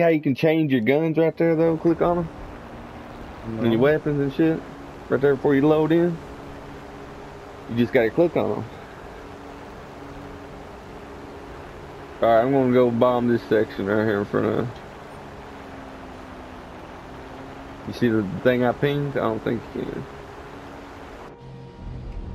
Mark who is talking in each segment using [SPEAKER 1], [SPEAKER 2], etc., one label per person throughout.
[SPEAKER 1] how you can change your guns right there though? Click on them
[SPEAKER 2] No.
[SPEAKER 1] and your weapons and shit right there before you load in. You just gotta click on them. All right, I'm gonna go bomb this section right here in front of. You see the thing I pinged? I don't think you can.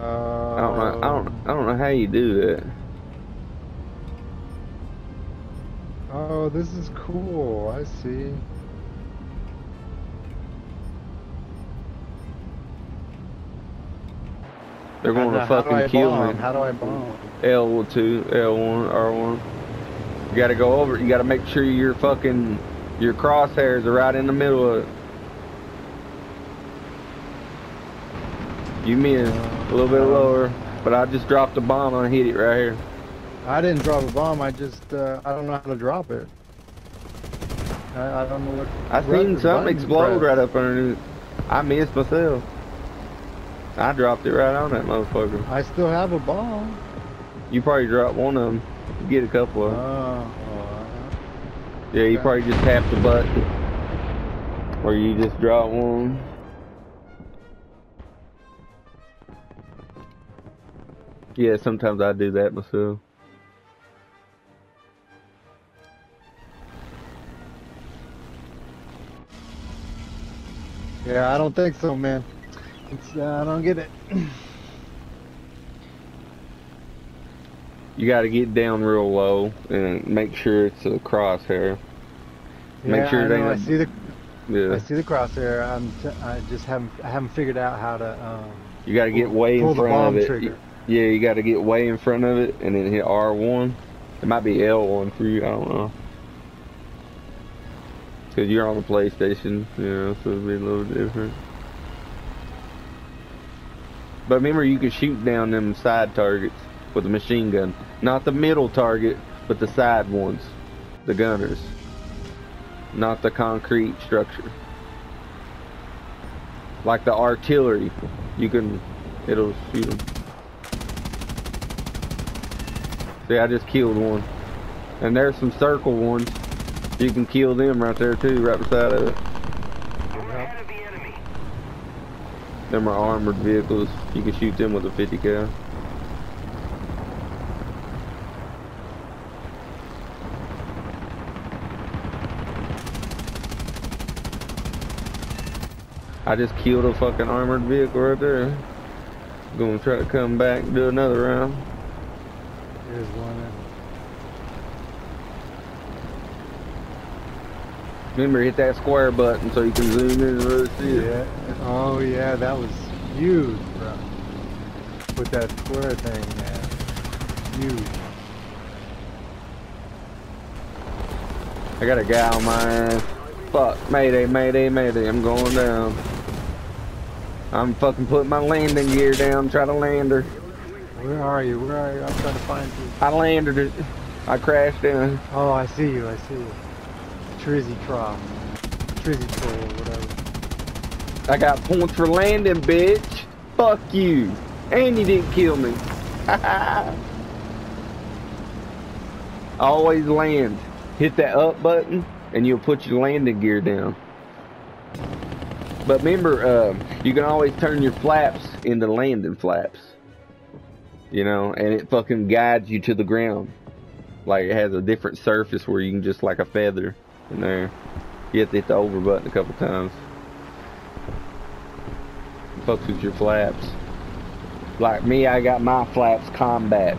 [SPEAKER 2] Uh,
[SPEAKER 1] I don't know. I don't. I don't know how you do that.
[SPEAKER 2] Oh, this is cool. I see.
[SPEAKER 1] They're going to
[SPEAKER 2] How do I
[SPEAKER 1] fucking kill
[SPEAKER 2] bomb?
[SPEAKER 1] me.
[SPEAKER 2] How do I bomb?
[SPEAKER 1] L2, L1, R1. You gotta go over. You gotta make sure your fucking your crosshairs are right in the middle of it. You missed a little bit um, lower, but I just dropped a bomb and I hit it right here.
[SPEAKER 2] I didn't drop a bomb. I just uh, I don't know how to drop it. I, I don't know what.
[SPEAKER 1] I seen something explode
[SPEAKER 2] press.
[SPEAKER 1] right up underneath. I missed myself. I dropped it right on that motherfucker.
[SPEAKER 2] I still have a bomb.
[SPEAKER 1] You probably dropped one of them. You Get a couple
[SPEAKER 2] Oh,
[SPEAKER 1] of them.
[SPEAKER 2] uh,
[SPEAKER 1] Yeah, you
[SPEAKER 2] okay.
[SPEAKER 1] probably just tap the button. Or you just drop one. Yeah, sometimes I do that myself.
[SPEAKER 2] Yeah, I don't think so, man. It's, uh, I don't get it.
[SPEAKER 1] You gotta get down real low and make sure it's a crosshair. Make
[SPEAKER 2] yeah,
[SPEAKER 1] sure
[SPEAKER 2] I, know, I see the
[SPEAKER 1] yeah.
[SPEAKER 2] I see the crosshair. I'm t I just haven't I haven't figured out how to um,
[SPEAKER 1] You gotta get way in front of it.
[SPEAKER 2] trigger.
[SPEAKER 1] Yeah, you gotta get way in front of it and then hit R1. It might be L1 for you, I don't know. Cause you're on the PlayStation, you know, so it'll be a little different. But remember, you can shoot down them side targets with a machine gun. Not the middle target, but the side ones. The gunners. Not the concrete structure. Like the artillery. You can, it'll shoot them. See, I just killed one. And there's some circle ones. You can kill them right there too, right beside of it. Them are armored vehicles. You can shoot them with a 50 cal. I just killed a fucking armored vehicle right there. Gonna try to come back do another round.
[SPEAKER 2] There's one.
[SPEAKER 1] Remember, hit that square button so you can zoom in and really see it.
[SPEAKER 2] Yeah. Oh yeah, that was huge, bro. With that square thing, man. Huge.
[SPEAKER 1] I got a guy on my ass. Fuck, mayday, mayday, mayday, I'm going down. I'm fucking putting my landing gear down, try to land her.
[SPEAKER 2] Where are you? Where are you? I'm trying to find you.
[SPEAKER 1] I landed it. I crashed in.
[SPEAKER 2] Oh, I see you. I see you. Trizzy Trop. Trizzy Troll, whatever.
[SPEAKER 1] I got points for landing, bitch. Fuck you. And you didn't kill me. Always land. Hit that up button and you'll put your landing gear down. But remember, uh, you can always turn your flaps into landing flaps. You know, and it fucking guides you to the ground. Like it has a different surface where you can just like a feather in there. You have to hit the over button a couple times. Fucks with your flaps. Like me, I got my flaps combat.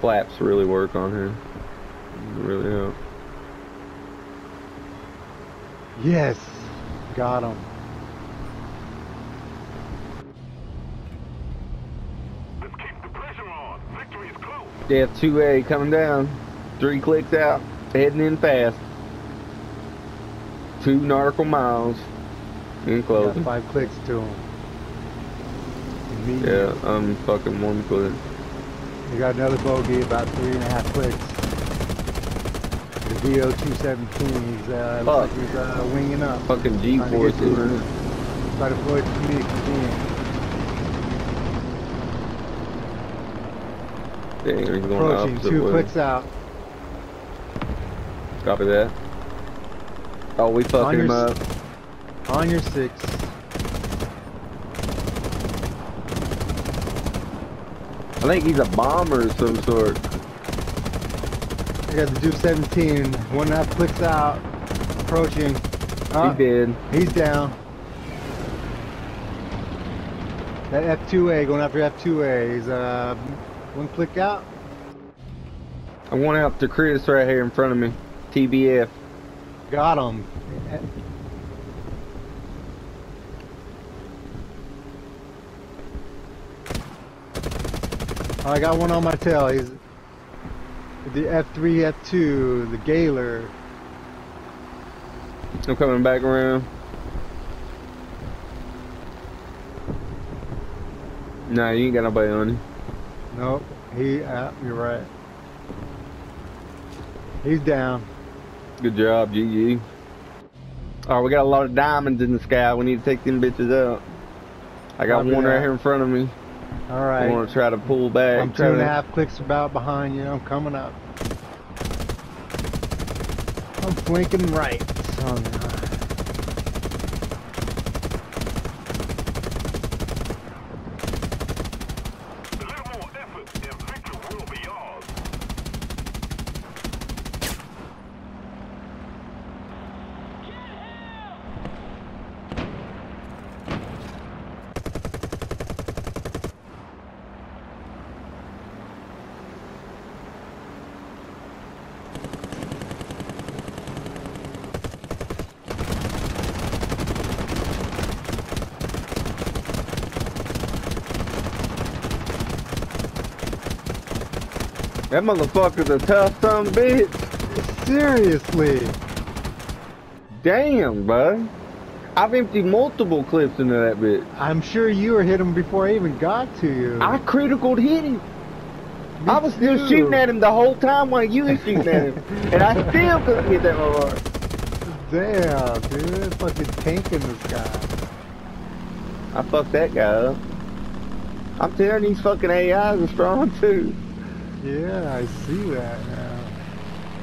[SPEAKER 1] Flaps really work on here. Really help.
[SPEAKER 2] Yes. Got him.
[SPEAKER 3] Let's keep the pressure on. Victory is close.
[SPEAKER 1] Death 2A coming down. Three clicks out. Heading in fast. Two nautical miles. In closing.
[SPEAKER 2] five clicks to him.
[SPEAKER 1] Yeah, I'm fucking one click.
[SPEAKER 2] You got another bogey, about three and a half clicks. The VO217, he's, uh, like
[SPEAKER 1] Fuck.
[SPEAKER 2] he's uh, winging up.
[SPEAKER 1] Fucking
[SPEAKER 2] Trying to get
[SPEAKER 1] G-forces.
[SPEAKER 2] Try to avoid comedic convenience.
[SPEAKER 1] Damn, he's going
[SPEAKER 2] Approaching,
[SPEAKER 1] opposite
[SPEAKER 2] two clicks out.
[SPEAKER 1] Copy that. Oh, we fucking him up.
[SPEAKER 2] On your six.
[SPEAKER 1] I think he's a bomber of some sort.
[SPEAKER 2] I got the Duke 17. One and a half clicks out. Approaching. Uh,
[SPEAKER 1] He did.
[SPEAKER 2] He's down. That F2A going after F2A. He's uh one click out.
[SPEAKER 1] I went out to Chris right here in front of me. TBF.
[SPEAKER 2] Got him. I got one on my tail. He's the F3, F2, the Galer.
[SPEAKER 1] I'm coming back around. Nah, you ain't got nobody on you.
[SPEAKER 2] Nope. He. Uh, you're right. He's down.
[SPEAKER 1] Good job, GG. Alright, we got a lot of diamonds in the sky. We need to take them bitches out. I got one right here in front of me.
[SPEAKER 2] All right.
[SPEAKER 1] I
[SPEAKER 2] right.
[SPEAKER 1] want to try to pull back.
[SPEAKER 2] I'm two and a half clicks about behind you. I'm coming up. I'm flanking right you.
[SPEAKER 3] A little more effort and victory will be ours.
[SPEAKER 1] That motherfucker's a tough son of bitch.
[SPEAKER 2] Seriously.
[SPEAKER 1] Damn, bud. I've emptied multiple clips into that bitch.
[SPEAKER 2] I'm sure you were hit him before I even got to you.
[SPEAKER 1] I critical hit him.
[SPEAKER 2] Me
[SPEAKER 1] I was still
[SPEAKER 2] too.
[SPEAKER 1] shooting at him the whole time while you were shooting at him. and I still couldn't get that motherfucker.
[SPEAKER 2] Damn, dude. Fucking tanking this guy.
[SPEAKER 1] I fucked that guy up. I'm telling these fucking AIs are strong too.
[SPEAKER 2] Yeah, I see that now.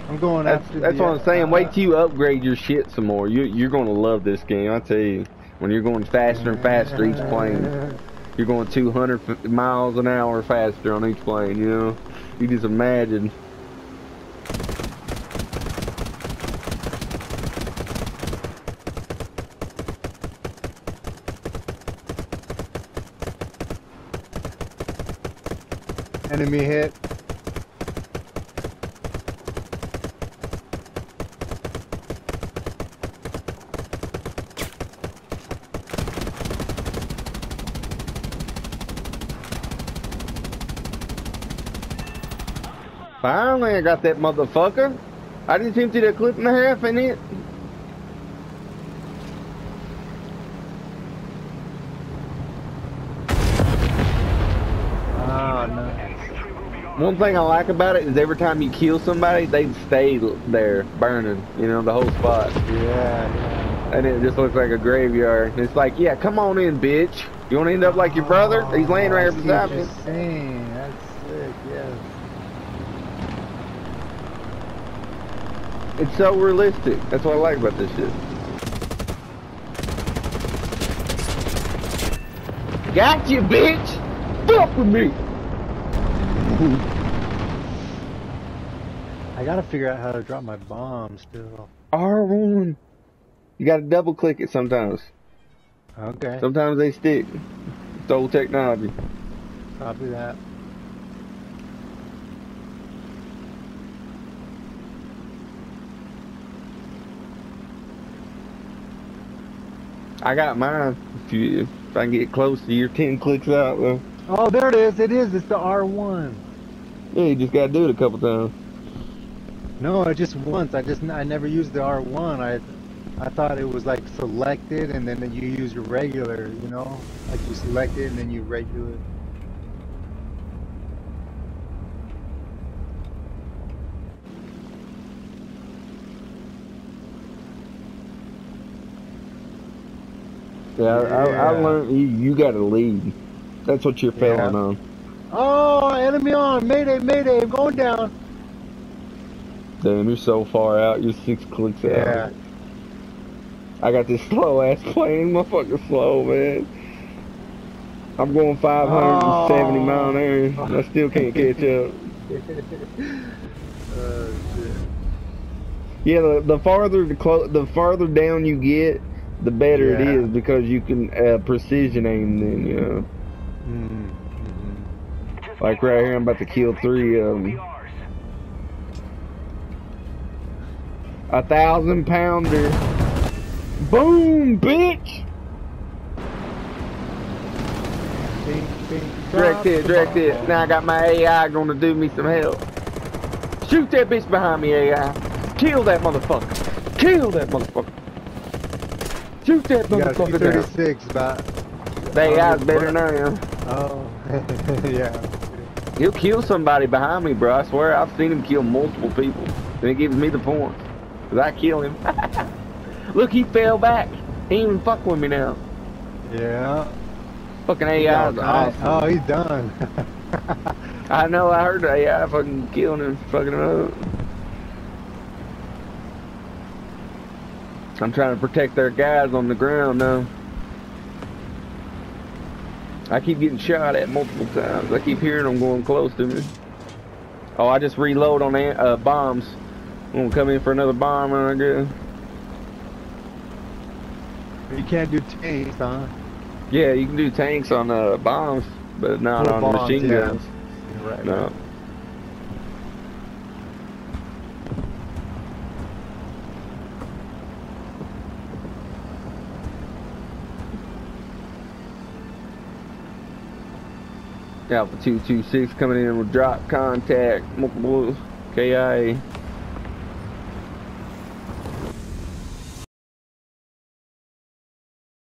[SPEAKER 2] I'm going
[SPEAKER 1] That's,
[SPEAKER 2] after
[SPEAKER 1] that's
[SPEAKER 2] the,
[SPEAKER 1] what I'm saying. Wait
[SPEAKER 2] uh,
[SPEAKER 1] till you upgrade your shit some more. You, you're going to love this game, I tell you. When you're going faster and faster each plane. You're going 200 miles an hour faster on each plane, you know? You just imagine.
[SPEAKER 2] Enemy hit.
[SPEAKER 1] Finally, I got that motherfucker. I just emptied a clip and a half in it.
[SPEAKER 2] Oh, no.
[SPEAKER 3] Victory will be ours.
[SPEAKER 1] One thing I like about it is every time you kill somebody, they stay there burning, you know, the whole spot.
[SPEAKER 2] Yeah.
[SPEAKER 1] And it just looks like a graveyard. It's like, yeah, come on in, bitch. You want to end up like your brother? He's laying right here beside me.
[SPEAKER 2] That's sick, yes.
[SPEAKER 1] It's so realistic. That's what I like about this shit. Got you, bitch! Fuck with me!
[SPEAKER 2] I gotta figure out how to drop my bomb still.
[SPEAKER 1] R1. You gotta double click it sometimes.
[SPEAKER 2] Okay,
[SPEAKER 1] Sometimes they stick. It's old technology.
[SPEAKER 2] copy that.
[SPEAKER 1] I got mine. If, you, if I can get close to your 10 clicks out, though.
[SPEAKER 2] Oh, there it is. It is. It's the R1.
[SPEAKER 1] Yeah, you just gotta do it a couple times.
[SPEAKER 2] No, I just once. I just I never used the R1. I I thought it was like selected and then you use your regular. You know, like you select it and then you regular.
[SPEAKER 1] Yeah, I, I, I learned you, you got to lead. That's what you're failing
[SPEAKER 2] Yeah.
[SPEAKER 1] on.
[SPEAKER 2] Oh, enemy on! Mayday, mayday! I'm going down.
[SPEAKER 1] Damn, you're so far out. You're six clicks out.
[SPEAKER 2] Yeah.
[SPEAKER 1] I got this slow ass plane. My fucking slow, man. I'm going 570
[SPEAKER 2] Oh.
[SPEAKER 1] mile an hour. I still can't catch up.
[SPEAKER 2] Oh, shit.
[SPEAKER 1] Yeah, the, the farther the the farther down you get, the better it
[SPEAKER 2] Yeah.
[SPEAKER 1] is because you can uh, precision aim. Then you know,
[SPEAKER 2] Mm-hmm.
[SPEAKER 1] like right here, I'm about to kill three of them. A thousand pounder. Boom, bitch! Direct hit, direct hit. Now I got my AI gonna do me some help. Shoot that bitch behind me, AI. Kill that motherfucker. Kill that motherfucker. Shoot that
[SPEAKER 2] You got a
[SPEAKER 1] motherfucker down.
[SPEAKER 2] T-36, but
[SPEAKER 1] The AI's better than I am.
[SPEAKER 2] oh, yeah.
[SPEAKER 1] He'll kill somebody behind me, bro. I swear, I've seen him kill multiple people. And it gives me the points. Cause I kill him. Look, he fell back. He ain't even fuck with me now.
[SPEAKER 2] Yeah.
[SPEAKER 1] Fucking
[SPEAKER 2] He
[SPEAKER 1] AI is awesome.
[SPEAKER 2] Oh, he's done.
[SPEAKER 1] I know, I heard the AI fucking killing him, fucking him up. I'm trying to protect their guys on the ground now. I keep getting shot at multiple times. I keep hearing them going close to me. Oh, I just reload on uh, bombs. I'm gonna come in for another bomb when I go.
[SPEAKER 2] you can't do tanks, huh?
[SPEAKER 1] Yeah, you can do tanks on uh, bombs, but not on
[SPEAKER 2] bombs,
[SPEAKER 1] machine
[SPEAKER 2] yeah.
[SPEAKER 1] guns.
[SPEAKER 2] Right.
[SPEAKER 1] No. Alpha 226 coming in with drop contact, KIA.